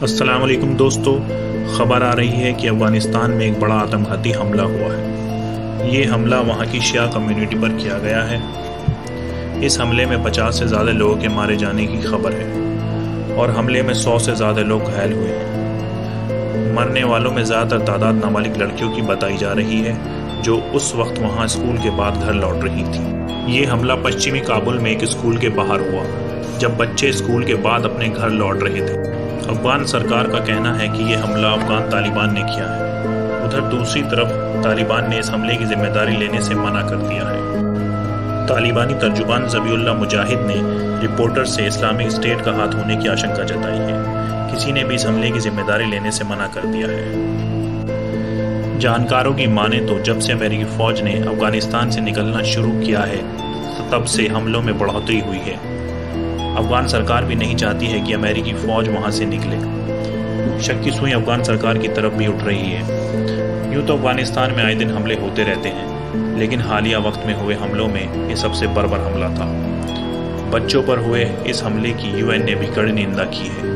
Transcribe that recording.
वालेकुम दोस्तों, खबर आ रही है कि अफ़गानिस्तान में एक बड़ा आतंकवादी हमला हुआ है। ये हमला वहाँ की शिया कम्युनिटी पर किया गया है। इस हमले में 50 से ज़्यादा लोगों के मारे जाने की खबर है और हमले में 100 से ज़्यादा लोग घायल हुए हैं। मरने वालों में ज़्यादातर तादाद नाबालिग लड़कियों की बताई जा रही है, जो उस वक्त वहाँ स्कूल के बाद घर लौट रही थी। ये हमला पश्चिमी काबुल में एक स्कूल के बाहर हुआ, जब बच्चे स्कूल के बाद अपने घर लौट रहे थे। अफगान सरकार का कहना है कि यह हमला अफगान तालिबान ने किया है। उधर दूसरी तरफ़ तालिबान ने इस हमले की ज़िम्मेदारी लेने से मना कर दिया है। तालिबानी तर्जुबान जबीउल्ला मुजाहिद ने रिपोर्टर से इस्लामिक स्टेट का हाथ होने की आशंका जताई है। किसी ने भी इस हमले की ज़िम्मेदारी लेने से मना कर दिया है। जानकारों की माने तो जब से अमेरिकी फौज ने अफ़गानिस्तान से निकलना शुरू किया है, तब से हमलों में बढ़ोतरी हुई है। अफगान सरकार भी नहीं चाहती है कि अमेरिकी फ़ौज वहाँ से निकले। शक की सुई अफगान सरकार की तरफ़ भी उठ रही है। यूँ तो अफ़गानिस्तान में आए दिन हमले होते रहते हैं, लेकिन हालिया वक्त में हुए हमलों में ये सबसे बर्बर हमला था। बच्चों पर हुए इस हमले की यूएन ने भी कड़ी निंदा की है।